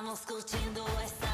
Estamos curtindo essa